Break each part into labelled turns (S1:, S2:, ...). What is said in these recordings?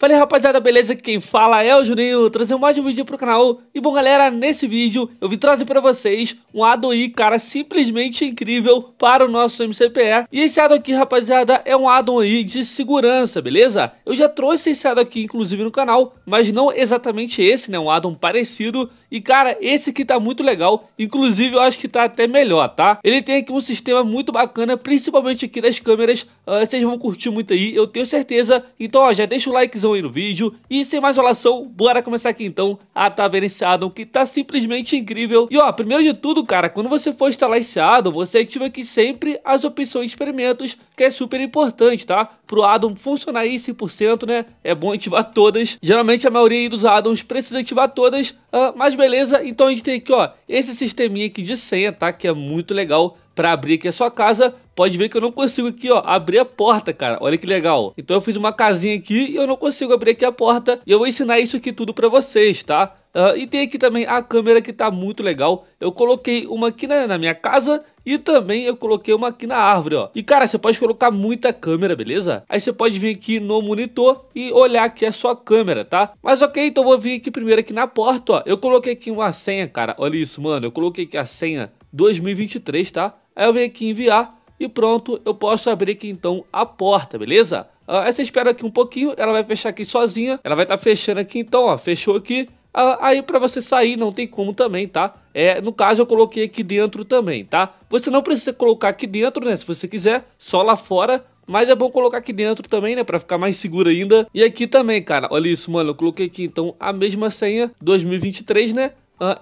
S1: Fala aí rapaziada, beleza? Quem fala é o Juninho, trazendo mais um vídeo pro canal E bom galera, nesse vídeo eu vim trazer pra vocês um addon cara, simplesmente incrível para o nosso MCPE E esse addon aqui rapaziada, é um addon aí de segurança, beleza? Eu já trouxe esse addon aqui inclusive no canal, mas não exatamente esse, né? Um addon parecido E cara, esse aqui tá muito legal, inclusive eu acho que tá até melhor, tá? Ele tem aqui um sistema muito bacana, principalmente aqui das câmeras uh, Vocês vão curtir muito aí, eu tenho certeza Então ó, já deixa o likezão aí no vídeo. E sem mais enrolação, bora começar aqui então a esse addon que tá simplesmente incrível. E ó, primeiro de tudo, cara, quando você for instalar esse addon, você ativa aqui sempre as opções experimentos, que é super importante, tá? Pro addon funcionar aí 100%, né? É bom ativar todas. Geralmente a maioria dos addons precisa ativar todas, uh, mas beleza. Então a gente tem aqui, ó, esse sisteminha aqui de senha, tá? Que é muito legal para abrir aqui a sua casa, pode ver que eu não consigo aqui, ó, abrir a porta, cara. Olha que legal. Então eu fiz uma casinha aqui e eu não consigo abrir aqui a porta. E eu vou ensinar isso aqui tudo para vocês, tá? Uh, e tem aqui também a câmera que tá muito legal. Eu coloquei uma aqui na, na, minha casa e também eu coloquei uma aqui na árvore, ó. E cara, você pode colocar muita câmera, beleza? Aí você pode vir aqui no monitor e olhar aqui a sua câmera, tá? Mas ok, então eu vou vir aqui primeiro aqui na porta, ó. Eu coloquei aqui uma senha, cara. Olha isso, mano. Eu coloquei aqui a senha 2023, tá? Aí eu venho aqui enviar e pronto, eu posso abrir aqui então a porta, beleza? Uh, aí você espera aqui um pouquinho, ela vai fechar aqui sozinha, ela vai estar tá fechando aqui então, ó, fechou aqui. Uh, aí para você sair não tem como também, tá? É, no caso eu coloquei aqui dentro também, tá? Você não precisa colocar aqui dentro, né, se você quiser, só lá fora, mas é bom colocar aqui dentro também, né? Pra ficar mais seguro ainda. E aqui também, cara. Olha isso, mano. Eu coloquei aqui, então, a mesma senha 2023, né?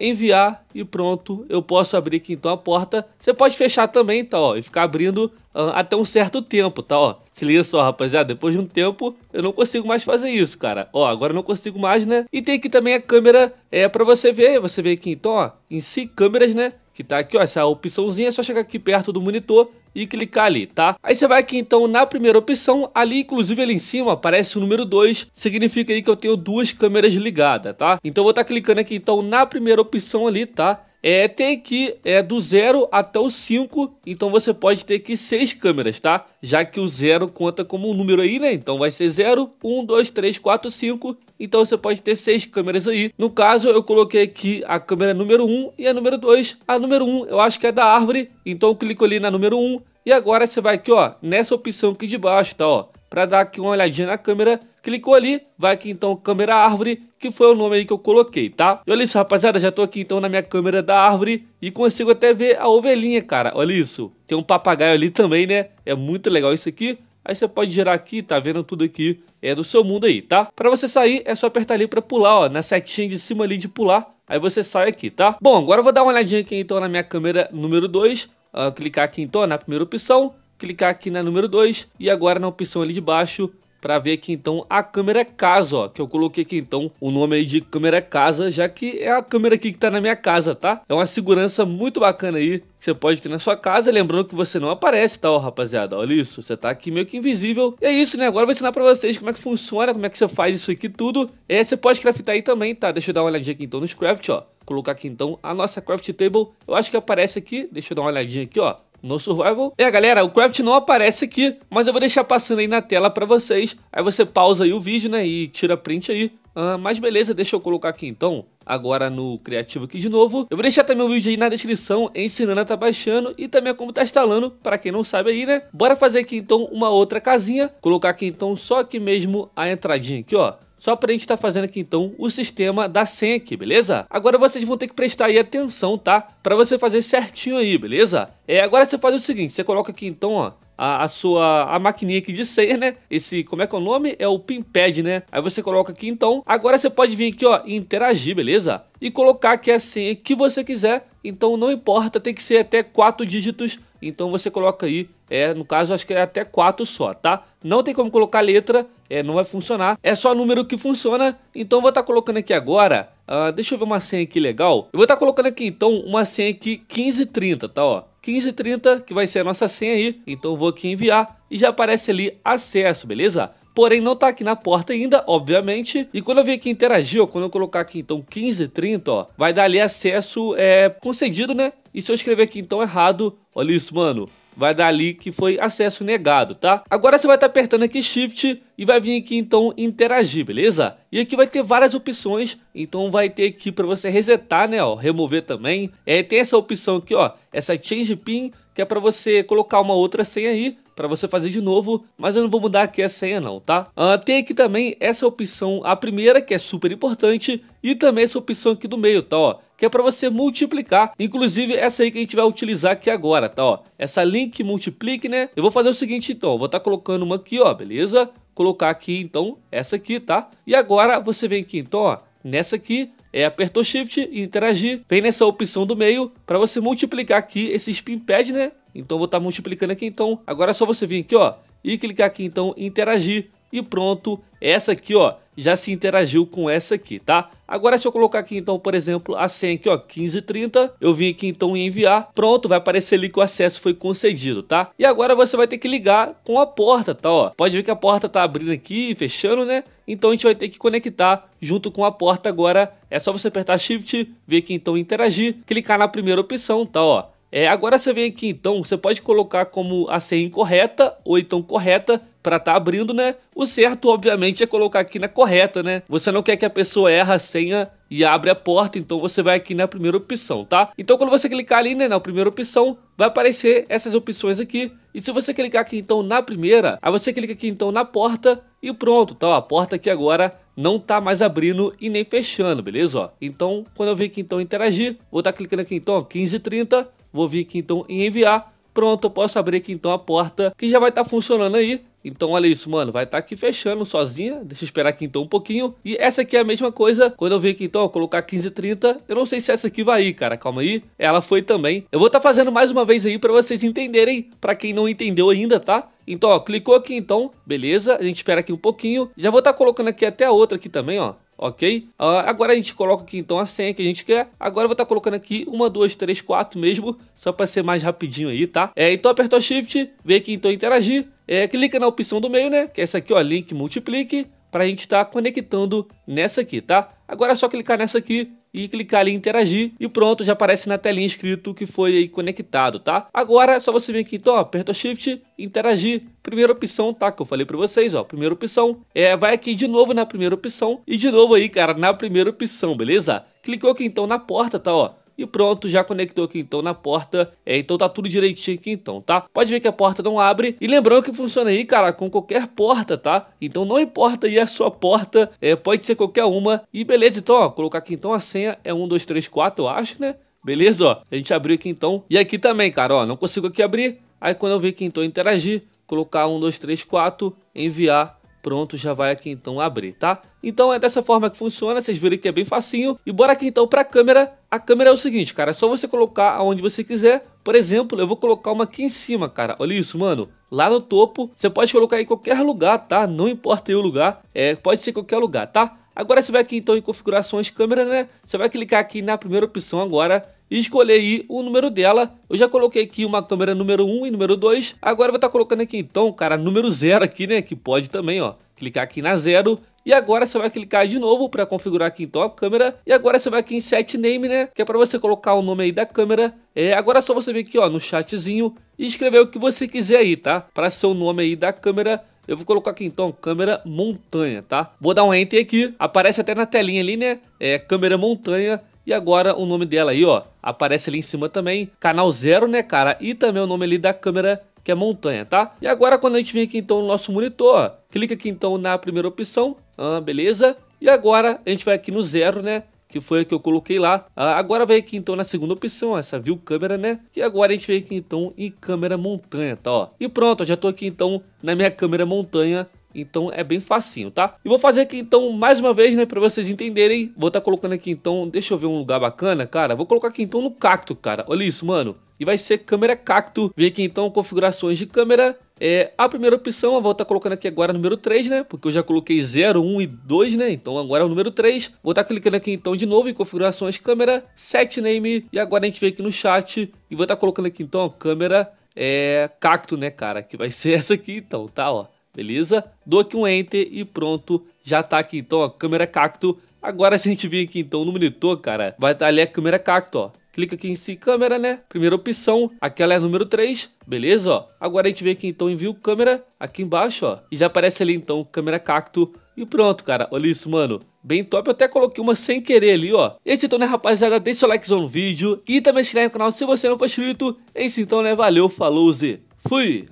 S1: Enviar e pronto, eu posso abrir aqui então a porta. Você pode fechar também, tá, ó, e ficar abrindo uh, até um certo tempo, tá, ó. Se liga só, rapaziada, depois de um tempo eu não consigo mais fazer isso, cara. Ó, agora eu não consigo mais, né? E tem aqui também a câmera, é, pra você ver, você vê aqui então, ó, em si câmeras, né? Que tá aqui, ó, essa opçãozinha, é só chegar aqui perto do monitor e clicar ali, tá? Aí você vai aqui então na primeira opção, ali inclusive ali em cima aparece o número 2, significa aí que eu tenho duas câmeras ligadas, tá? Então eu vou estar tá clicando aqui então na primeira opção ali, tá? É, tem aqui é, do 0 até o 5, então você pode ter aqui 6 câmeras, tá? Já que o 0 conta como um número aí, né? Então vai ser 0, 1, 2, 3, 4, 5. Então você pode ter 6 câmeras aí. No caso, eu coloquei aqui a câmera número 1 e a número 2. A número 1 eu acho que é da árvore, então eu clico ali na número 1. E agora você vai aqui, ó, nessa opção aqui de baixo, tá, ó? Para dar aqui uma olhadinha na câmera, clicou ali, vai aqui então câmera árvore que foi o nome aí que eu coloquei, tá? E olha isso, rapaziada, já tô aqui então na minha câmera da árvore e consigo até ver a ovelhinha, cara. Olha isso. Tem um papagaio ali também, né? É muito legal isso aqui. Aí você pode girar aqui, tá vendo tudo aqui é do seu mundo aí, tá? Pra você sair, é só apertar ali pra pular, ó, na setinha de cima ali de pular. Aí você sai aqui, tá? Bom, agora eu vou dar uma olhadinha aqui então na minha câmera número 2. Uh, ah, clicar aqui então na primeira opção, clicar aqui na número 2 e agora na opção ali de baixo para ver aqui então a câmera casa, ó, que eu coloquei aqui então o nome aí de câmera casa, já que é a câmera aqui que tá na minha casa, tá? É uma segurança muito bacana aí que você pode ter na sua casa, lembrando que você não aparece, tá, ó, rapaziada? Olha isso, você tá aqui meio que invisível. E é isso, né? Agora eu vou ensinar pra vocês como é que funciona, como é que você faz isso aqui tudo. É, você pode craftar aí também, tá? Deixa eu dar uma olhadinha aqui então nos craft, ó. Colocar aqui então a nossa craft table. Eu acho que aparece aqui, deixa eu dar uma olhadinha aqui, ó no Survival. É, galera, o craft não aparece aqui, mas eu vou deixar passando aí na tela pra vocês. Aí você pausa aí o vídeo, né, e tira print aí. Ah, mas beleza, deixa eu colocar aqui então, agora no criativo aqui de novo. Eu vou deixar também o vídeo aí na descrição, ensinando a tá baixando e também como tá instalando, para quem não sabe aí, né? Bora fazer aqui então uma outra casinha, colocar aqui então só aqui mesmo a entradinha aqui, ó. Só para a gente estar tá fazendo aqui então o sistema da senha aqui, beleza? Agora vocês vão ter que prestar aí atenção, tá? Para você fazer certinho aí, beleza? É, agora você faz o seguinte, você coloca aqui então, ó, a, a, sua a maquininha aqui de senha, né? Esse, como é que é o nome? É o pinpad, né? Aí você coloca aqui então. Agora você pode vir aqui, ó, e interagir, beleza? E colocar aqui a senha que você quiser. Então não importa, tem que ser até quatro dígitos. Então você coloca aí, é, no caso acho que é até quatro só, tá? Não tem como colocar letra, é, não vai funcionar. É só número que funciona. Então vou estar tá colocando aqui agora, uh, deixa eu ver uma senha aqui legal. Eu vou estar tá colocando aqui então uma senha aqui 1530, tá, ó? 1530, que vai ser a nossa senha aí. Então vou aqui enviar e já aparece ali acesso, beleza? Porém, não tá aqui na porta ainda, obviamente. E quando eu vir aqui interagir, ó, quando eu colocar aqui então 1530, ó, vai dar ali acesso é, concedido, né? E se eu escrever aqui então errado, olha isso, mano. vai dar ali que foi acesso negado, tá? Agora você vai estar tá apertando aqui Shift e vai vir aqui então interagir, beleza? E aqui vai ter várias opções, então vai ter aqui para você resetar, né, ó, remover também. É, tem essa opção aqui, ó, essa Change Pin, que é para você colocar uma outra senha aí, para você fazer de novo, mas eu não vou mudar aqui a senha não, tá? Uh, tem aqui também essa opção, a primeira, que é super importante, e também essa opção aqui do meio, tá, ó? Que é para você multiplicar, inclusive essa aí que a gente vai utilizar aqui agora, tá, ó? Essa link multiplique, né? Eu vou fazer o seguinte, então, vou estar tá colocando uma aqui, ó, beleza? Colocar aqui, então, essa aqui, tá? E agora você vem aqui, então, ó, nessa aqui, é, apertou Shift e interagir, vem nessa opção do meio para você multiplicar aqui esse spin pad, né? Então vou estar tá multiplicando aqui, então agora é só você vir aqui, ó, e clicar aqui então interagir e pronto, essa aqui, ó, já se interagiu com essa aqui, tá? Agora se eu colocar aqui então, por exemplo, a senha aqui, ó, 1530, eu vim aqui então em enviar, pronto, vai aparecer ali que o acesso foi concedido, tá? E agora você vai ter que ligar com a porta, tá, ó? Pode ver que a porta tá abrindo aqui, fechando, né? Então a gente vai ter que conectar junto com a porta agora, é só você apertar Shift, ver aqui então interagir, clicar na primeira opção, tá, ó? É, agora você vem aqui então, você pode colocar como a senha incorreta ou então correta para estar tá abrindo, né? O certo, obviamente, é colocar aqui na correta, né? Você não quer que a pessoa erre a senha e abre a porta, então você vai aqui na primeira opção, tá? Então quando você clicar ali, né, na primeira opção, vai aparecer essas opções aqui. E se você clicar aqui então na primeira, aí você clica aqui então na porta e pronto, tá? A porta aqui agora não tá mais abrindo e nem fechando, beleza? Ó, então quando eu vir aqui então interagir, vou estar tá clicando aqui então 1530, vou vir aqui então em enviar, pronto, eu posso abrir aqui então a porta que já vai estar tá funcionando aí então olha isso, mano, vai estar tá aqui fechando sozinha, deixa eu esperar aqui então um pouquinho. E essa aqui é a mesma coisa, quando eu vir aqui então, colocar 1530, eu não sei se essa aqui vai ir, cara, calma aí. Ela foi também. Eu vou estar tá fazendo mais uma vez aí para vocês entenderem, para quem não entendeu ainda, tá? Então, ó, clicou aqui então, beleza, a gente espera aqui um pouquinho. Já vou estar tá colocando aqui até a outra aqui também, ó ok? Uh, agora a gente coloca aqui então a senha que a gente quer. Agora eu vou estar tá colocando aqui uma, duas, três, quatro mesmo, só para ser mais rapidinho aí, tá? É, então apertou Shift, vem aqui então interagir, é, clica na opção do meio, né? Que é essa aqui, ó, link multiplique, para a gente estar tá conectando nessa aqui, tá? Agora é só clicar nessa aqui e clicar ali em interagir e pronto, já aparece na telinha escrito que foi aí conectado, tá? Agora é só você vir aqui, então, ó, aperta Shift, interagir, primeira opção, tá? Que eu falei para vocês, ó, primeira opção, é, vai aqui de novo na primeira opção e de novo aí, cara, na primeira opção, beleza? Clicou aqui então na porta, tá, ó? E pronto, já conectou aqui então na porta. É, então tá tudo direitinho aqui então, tá? Pode ver que a porta não abre. E lembrando que funciona aí, cara, com qualquer porta, tá? Então não importa aí a sua porta, é, pode ser qualquer uma. E beleza, então, ó, colocar aqui então a senha é 1, 2, 3, 4, eu acho, né? Beleza, ó. A gente abriu aqui então. E aqui também, cara, ó, não consigo aqui abrir. Aí quando eu vir aqui então interagir, colocar 1, 2, 3, 4, enviar pronto, já vai aqui então abrir, tá? Então é dessa forma que funciona, vocês viram que é bem facinho. E bora aqui então para a câmera. A câmera é o seguinte, cara, é só você colocar aonde você quiser. Por exemplo, eu vou colocar uma aqui em cima, cara. Olha isso, mano. Lá no topo, você pode colocar em qualquer lugar, tá? Não importa o lugar, é, pode ser qualquer lugar, tá? Agora você vai aqui então em configurações câmera, né? Você vai clicar aqui na primeira opção agora e escolher aí o número dela. Eu já coloquei aqui uma câmera número 1 e número 2. Agora eu vou estar tá colocando aqui então, cara, número 0 aqui, né? Que pode também, ó. Clicar aqui na 0 e agora você vai clicar de novo para configurar aqui então a câmera. E agora você vai aqui em set name, né? Que é para você colocar o nome aí da câmera. É, agora é só você vir aqui, ó, no chatzinho e escrever o que você quiser aí, tá? Para ser o nome aí da câmera. Eu vou colocar aqui então câmera montanha, tá? Vou dar um enter aqui, aparece até na telinha ali, né? É câmera montanha. E agora o nome dela aí, ó, aparece ali em cima também, canal zero, né, cara? E também o nome ali da câmera, que é montanha, tá? E agora quando a gente vem aqui então no nosso monitor, clica aqui então na primeira opção, ah, beleza? E agora a gente vai aqui no zero, né? que foi que eu coloquei lá. Ah, agora vai aqui então na segunda opção, essa view câmera, né? E agora a gente vem aqui então em câmera montanha, tá? Ó. E pronto, já tô aqui então na minha câmera montanha então é bem facinho, tá? E vou fazer aqui então mais uma vez, né, para vocês entenderem. Vou estar tá colocando aqui então, deixa eu ver um lugar bacana, cara. Vou colocar aqui então no cacto, cara. Olha isso, mano. E vai ser câmera cacto. Vem aqui então configurações de câmera. É, a primeira opção eu vou estar tá colocando aqui agora número 3, né? Porque eu já coloquei 0, 1 e 2, né? Então agora é o número 3. Vou estar tá clicando aqui então de novo em configurações câmera, set name. E agora a gente vem aqui no chat e vou estar tá colocando aqui então a câmera é, cacto, né, cara? Que vai ser essa aqui então, tá? Ó beleza? Dou aqui um Enter e pronto, já tá aqui então a câmera cacto. Agora se a gente vir aqui então no monitor, cara, vai estar tá ali a câmera cacto, ó. clica aqui em si câmera, né? Primeira opção, aquela é a número 3, beleza, ó. Agora a gente vem aqui então em view câmera, aqui embaixo, ó. E já aparece ali então câmera cacto e pronto, cara. Olha isso, mano. Bem top. Eu até coloquei uma sem querer ali, ó. Esse então, né, rapaziada? Deixa o likezão no vídeo. E também se inscreve no canal se você não for inscrito. Esse então, né? Valeu, falou, Z. Fui!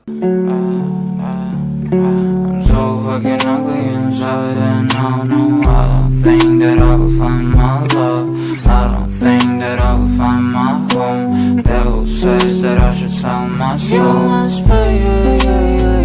S2: so fucking ugly inside And I know I don't think that I will find my love. I don't think that I will find my home. Devil says that I should sell my soul. You must pay, yeah, yeah, yeah.